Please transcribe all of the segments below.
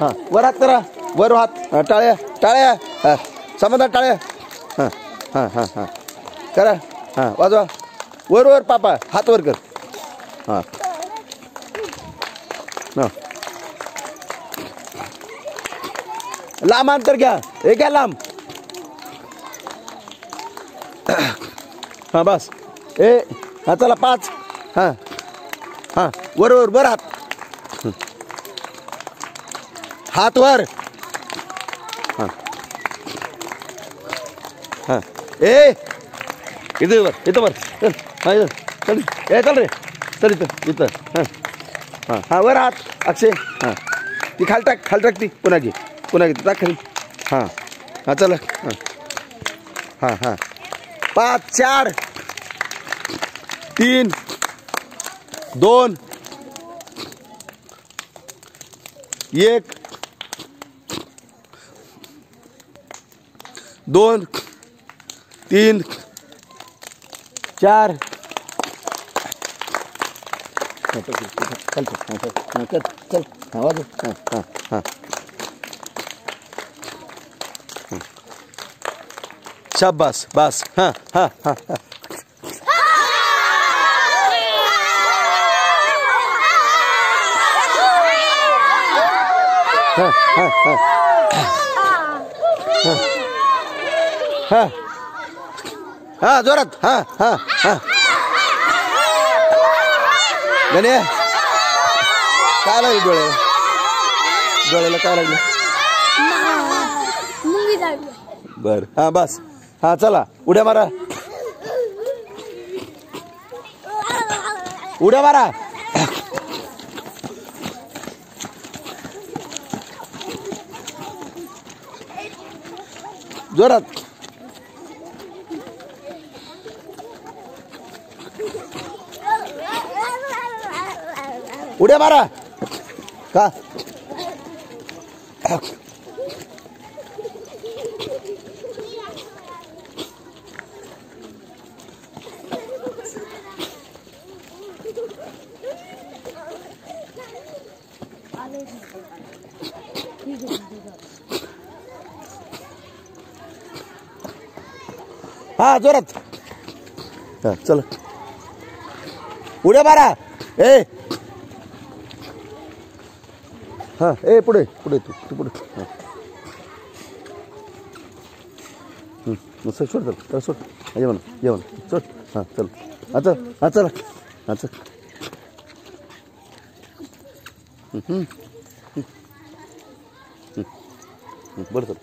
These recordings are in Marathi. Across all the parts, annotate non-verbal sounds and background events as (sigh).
हां. वर हात करा. वर हात. हां टाळ्या. टाळ्या. हां. समाधान टाळ्या. हां. हां हां हां. करा. हां वाजवा. वर वर पापा. हात वर कर. हां. हां. लांब अंतर घ्या. हे घ्या लांब. हां बस. ए हा चला पाच. हां. हां. वर वर हात. हात वर. हां. हां. ए! इथं वर इथं वर. चल हां चल ए चल रे. चल इथं इथं. हां. हां हां वर हात अक्षय. हां. ती खाली टाक खाली टाक ती. पुन्हा घे. पुन्हा घे. टाक खाली हां. हां चला. हां. हां हां. पाच चार. तीन. दोन. एक. दोन तीन चार. चल चल चल हां वाजव हां हां हां शाबास बस हां हां. हां हां हां. हां हां. हां. हां जोरात. हां हां हां. गणे काय लागले डोळे डोळ्याला काय लागली. बर. हां बस. हां चला. उड्या मारा. उड्या मारा. जोरात. उड्या मारा. का? हा जोरात. हा चल. उड्या मारा. ए. हा ए पुढे पुढे तू तू पुढे. मग चल, सोड चल चल सोड. हा, ये म्हणा ये म्हणा. सोड. हां चल. हा चल हा चला. हा चल. बरं चल.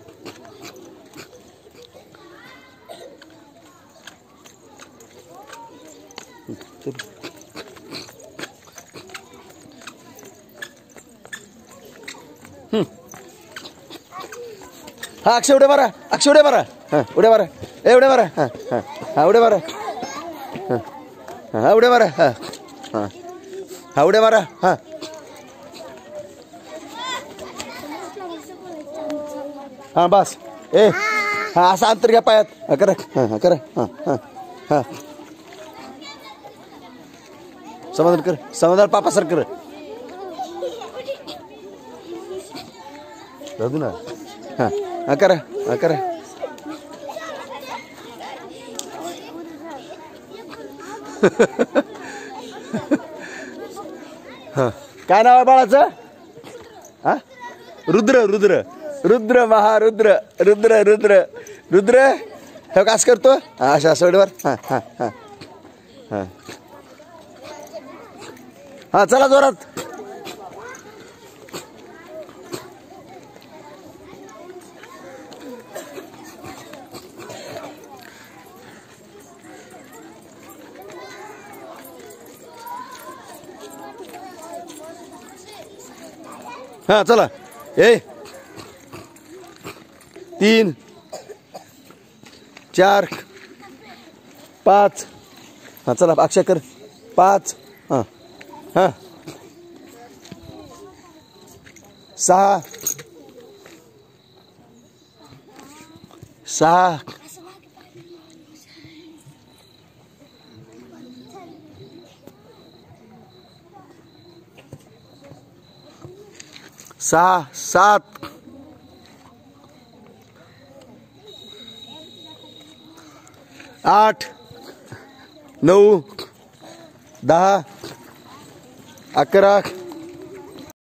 चल. हा अक्षय उड्या मारा. अक्षय उड्या मारा. हा उड्या मारा. ए उड्या मारा. हा हा हा उड्या मारा. हा हा उड्या मारा. हा हा हा उड्या मारा. हा. हा बस. ए हा असं अंतर घ्या पायात. हा करा. हा हां करा. हा हा हां. समाधान कर. समाधान पापा सर कर राहू ना. हा. हा करा. हा करा. (laughs) हा. काय नाव आहे बाळाचं? हा? रुद्र रुद्र. रुद्र महारुद्र. रुद्र रुद्र. रुद्र हे कास करतो? हा अशा सोडवर हा. हा. हा चला जोरात. हां चला. ए. तीन. चार. पाच. हां चला अक्षय कर. पाच. हां. हां. सहा. सहा. सहा सात। आठ नौ दहा अकरा।